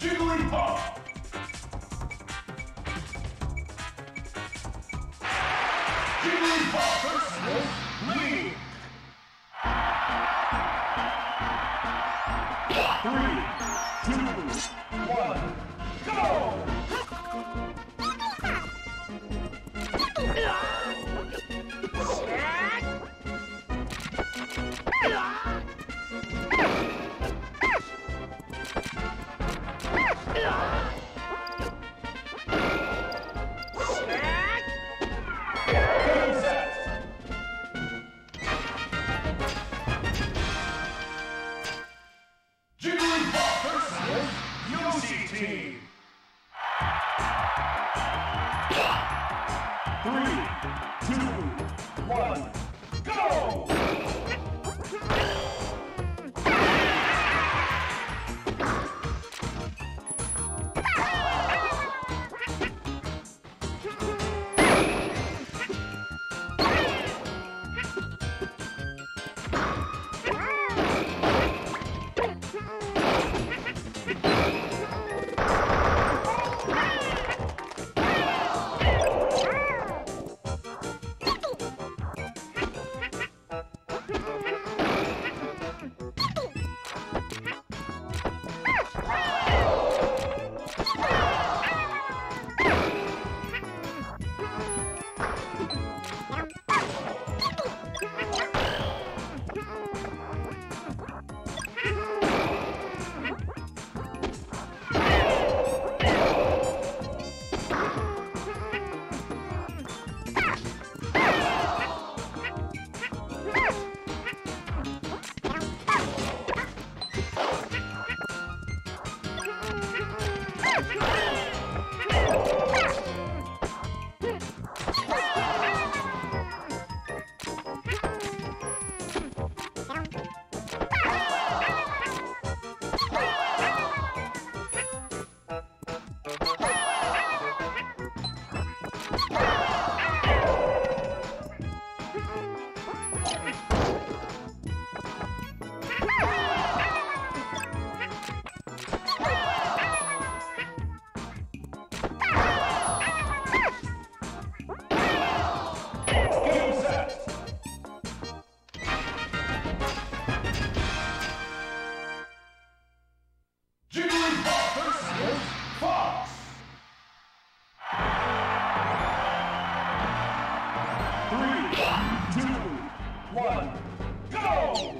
Jigglypuff! Jigglypuff two, one, go!